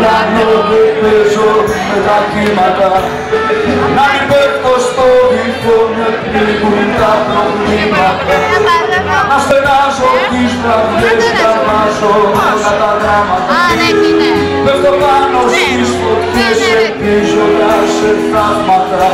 ουρανό και παίζω με τα κύματα Να μην πέφτω στο βυθό με πνίγουν τα προβλήματα. Να στενάζω τις βραδιές, ναι, ναι, ναι. βάζω όλα τα δράματα Πέφτω πάνω στις φωτιές, ελπίζω να σε θαύματα.